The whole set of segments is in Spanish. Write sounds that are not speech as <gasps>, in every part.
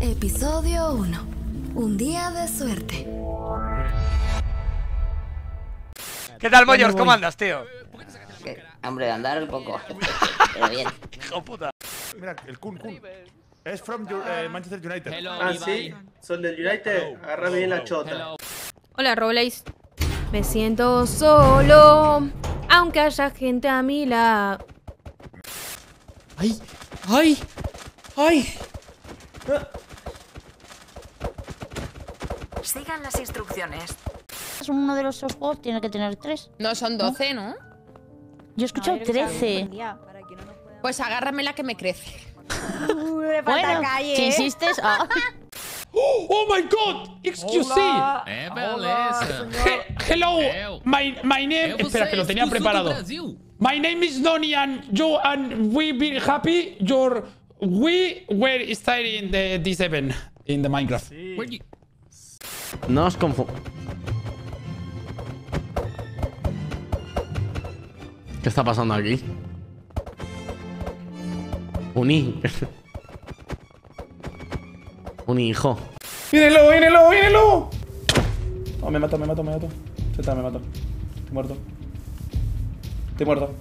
Episodio 1. Un día de suerte. ¿Qué tal, Mollos? ¿Cómo andas, tío? Que- Hombre, de andar un poco. <laughs> Pero bien. Hijo puta. Mira, el Kun Kun. Es from eh, Manchester United. Ah, sí, son del United. Agarra bien la chota. Hola, Robles. Me siento solo, aunque haya gente a mi lado. ¡Ay! ¡Ay! ¡Ay! Sigan las instrucciones. Uno de los dos juegos tiene que tener tres. No, son 12, ¿no? Yo he escuchado trece. Pues agárrame la que me crece. Bueno, si insistes. ah. <gasps> Oh my god! Excuse me. He- hello. My, my name. Espera, que lo tenía preparado. My name is Donny and you and we be happy. Your we were studying the this event in the Minecraft. Where you- No os confundan. ¿Qué está pasando aquí? Un hijo. <laughs> Un hijo. ¡Mírelo, mírelo, mírelo! Oh, me mato, me mato, me mato. Z, me mato. Estoy muerto. Estoy muerto.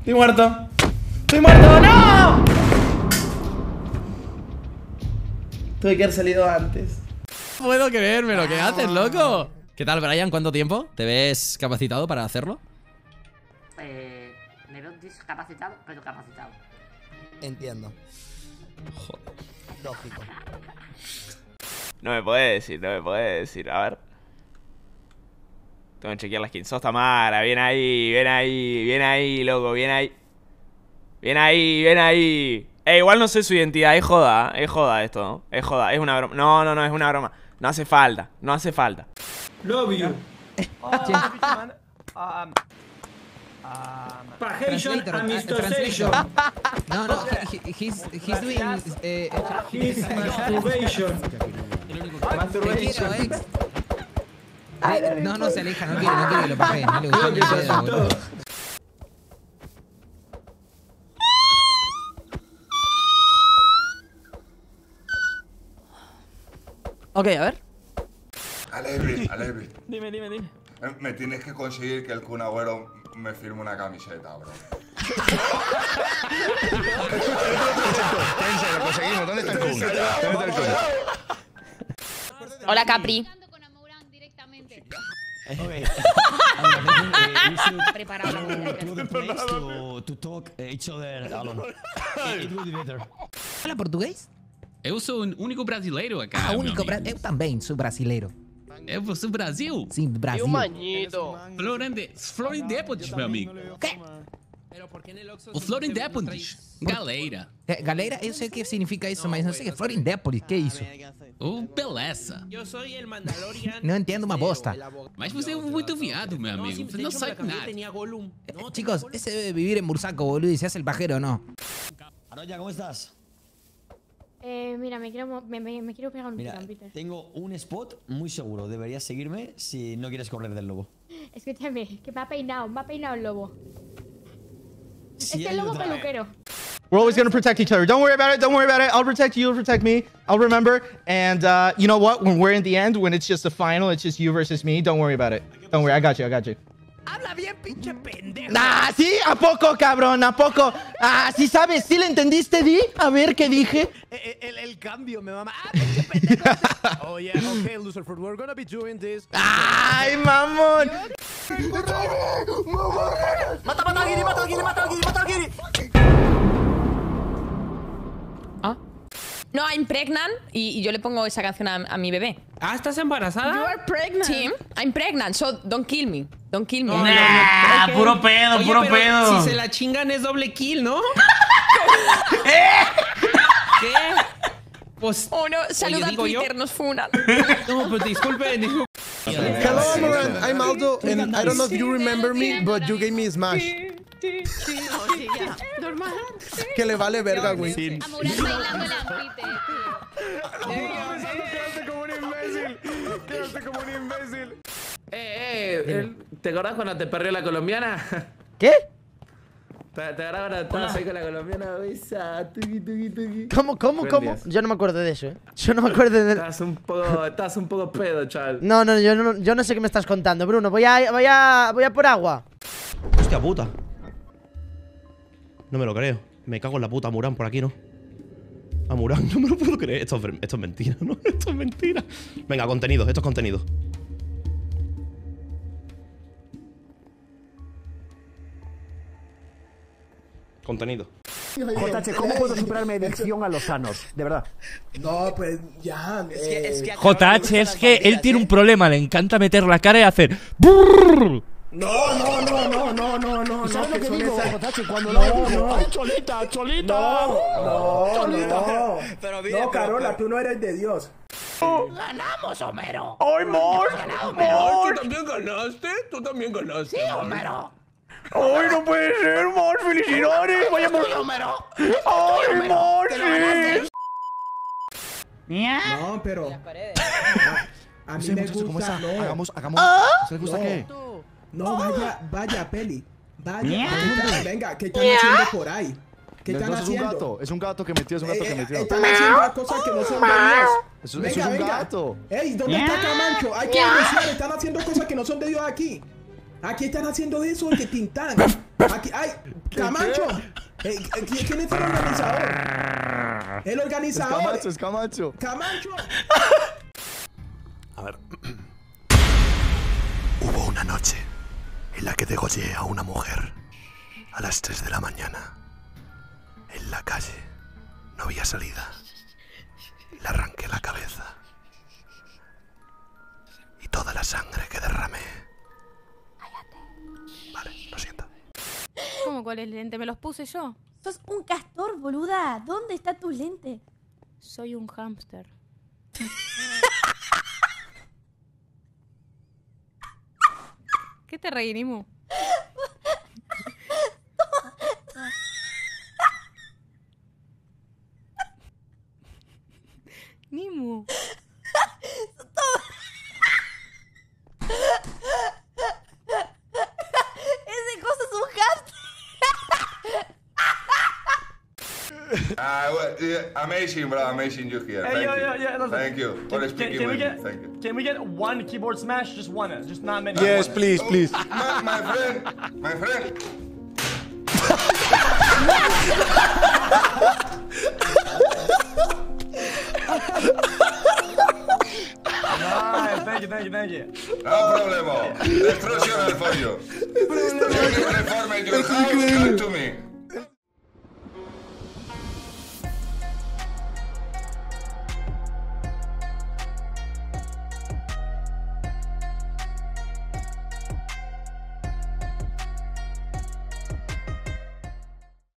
Estoy muerto. Estoy muerto. Tuve que haber salido antes. No puedo creerme lo que haces, loco. ¿Qué tal, Brian? ¿Cuánto tiempo? ¿Te ves capacitado para hacerlo? Eh, me veo discapacitado, pero capacitado. Entiendo. Lógico. No me puede decir, no me puede decir. A ver. Tengo que chequear la skin. Sos Tamara, bien ahí, bien ahí, bien ahí, loco, bien ahí. Bien ahí, bien ahí. Eh, igual no sé su identidad, es joda, es joda esto, ¿no? Es joda, es una broma. No, no, no, es una broma. No hace falta, no hace falta. Love you. Um, Pajation, amistosation. No, no, he's, he's doing... eh, His <laughs> masturbation. Masturbation. No, no se aleja, no quiere, no quiere que lo pague. No le gustó Ok, a ver. Alevi, Alevi. dime, dime, dime. Eh, Me tienes que conseguir que el Kun Agüero me firme una camiseta, bro. lo conseguimos. ¿Dónde está el Kun? ¿Dónde está el Kun? Hola, Capri. Preparado la ¿Habla português? Eu sou o único brasileiro aqui. Ah, único. amigo. Bra eu também sou brasileiro. Eu sou do Brasil. Sim, do Brasil. manito. Florende... Florindépolis, meu amigo. ¿Qué? O Florindépolis. Galera. Eh, galera, eu sei o que significa isso, mas não sei o que é Florindépolis. Que é isso? O beleza. Não entendo uma bosta. Mas você é muito viado, meu amigo. Você não sabe nada. Eh, Chicos, ese debe vivir en Bursaco, boludo, se hace el pajero, ¿no? Aroya, ¿cómo estás? Eh, mira, me quiero, me, me- me quiero pegar un Mira, tirón, Peter. tengo un spot muy seguro. Deberías seguirme si no quieres correr del lobo. <laughs> Escúchame, que me ha peinado, me ha peinado el lobo. Si es el él lobo lo trae- peluquero. We're always gonna protect each other. Don't worry about it. Don't worry about it. I'll protect you. You'll protect me. I'll remember. And uh, you know what? When we're in the end, when it's just a final, it's just you versus me. Don't worry about it. Don't worry. I got you. I got you. Habla bien, pinche pendejo. Ah, sí, a poco, cabrón, a poco. Ah, sí sabes, sí le entendiste, di. A ver qué dije. El, el cambio, me mama. Ah, pinche pendejo. <laughs> oh, yeah, okay, Lucifer, we're gonna be doing this. Ay, mamón. ¡Mata, mata a Giri, mata a Giri, mata a Giri, mata a Giri! No, I'm pregnant y, y yo le pongo esa canción a, a mi bebé. Ah, ¿estás embarazada? You are pregnant. Sí, I'm pregnant, so don't kill me. Don't kill me. Nah, Ok. puro pedo, Oye, puro pero pedo. Si se la chingan es doble kill, ¿no? <laughs> ¿Qué? Pues. Oh no, saluda a digo yo. Twitter, nos funan. No, pues disculpen, disculpen. Hello, Amaranth. I'm Aldo, and I don't know if you remember me, but you gave me Smash. Normal. Que le vale verga, güey. Quedaste ¿te acuerdas cuando te perdió la colombiana? <laughs> ¿Qué? Te, te grabo una taza ahí con la colombiana besa. Tuki, tuki, tuki. ¿Cómo, cómo, cómo? Yo no me acuerdo de eso, ¿eh? Yo no me acuerdo de... Estás un poco, estás un poco pedo, chaval. No, no, yo no, yo no sé qué me estás contando, Bruno. Voy a, voy a, voy a por agua. Hostia puta. No me lo creo. Me cago en la puta Murán por aquí, ¿no? A Murán, <laughs> no me lo puedo creer. Esto es, esto es mentira, ¿no? <laughs> Esto es mentira. Venga, contenido, esto es contenido. Contenido. JH, ¿cómo puedo superar mi adicción a los sanos? De verdad. No, pues ya. eh, JH es que él tiene un problema, le encanta meter la cara y hacer. brrrr. No, no, no, no, no, no, no. ¿Sabes no, lo que son digo, JH? Cuando no, no- no. ¡Ay, Cholita, Cholita! No, no, Cholita. no. Pero bien, no, pero- Carola, tú no eres de Dios. ¡Ganamos, Homero! ¡Ay, Mor! Mor! ¿Tú también ganaste? ¿Tú también ganaste? Sí, Homero. ¡Ay, no puede ser, Mor! ¡Felicidades! ¡Vayamos! Homero! ¡Ay, ganaste! No, pero. A, mí me muchacho, ¿cómo gusta. está? Hagamos- hagamos- ¿Ah? ¿Se les gusta qué? No, vaya, vaya, peli. Vaya. Miau. ¿qué están- venga, ¿qué están haciendo por ahí? ¿Qué están no, es un haciendo? gato, es un gato que metió, es un gato que Eh, metió. Están haciendo cosas que no son de Dios. Eso- es un gato. Ey, ¿dónde está Camacho? Hay que denunciar. Están haciendo cosas que no son de Dios aquí. Aquí están haciendo eso que Tintán. Aquí, ay, Camacho. Ey, ¿quién es el organizador? El Es organizador. Camacho, es Camacho. Camacho. A ver. Hubo una noche en la que degollé a una mujer a las 3 de la mañana. En la calle. No había salida. Le arranqué la cabeza. Y toda la sangre que derramé. ¿Cómo cuál es el lente? ¿Me los puse yo? Sos un castor, boluda. ¿Dónde está tu lente? Soy un hámster. <laughs> ¿Qué te reí, Nimu? uh, yeah, amazing, bro. Amazing you here. Hey, Thank yeah, you. yeah, yeah. Thank you can, for speaking can, can with me. Thank you. Can we get one keyboard smash? Just one. Eh? Just not many. Yes, one. please, please. Oh, my, my friend. My friend. thank you, thank you, thank you. No problemo. Destructional for you. You can perform in your house, come to me.